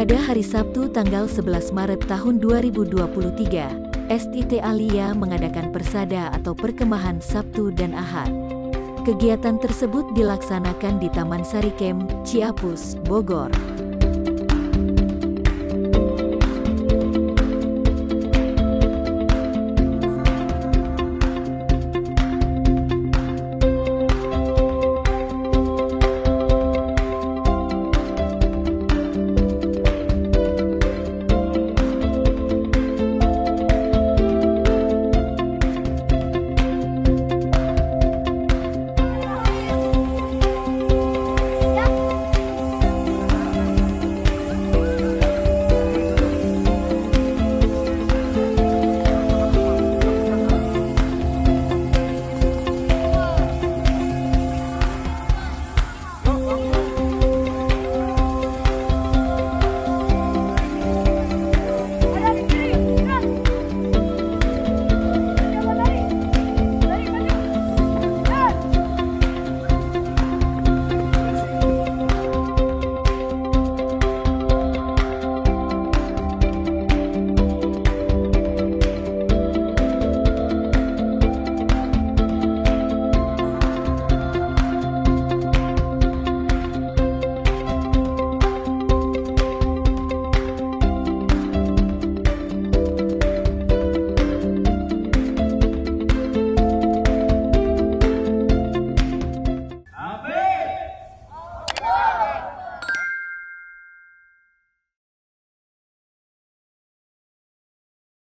Pada hari Sabtu tanggal 11 Maret tahun 2023, STT Alia mengadakan persada atau perkemahan Sabtu dan Ahad. Kegiatan tersebut dilaksanakan di Taman Sarikem, Ciapus, Bogor.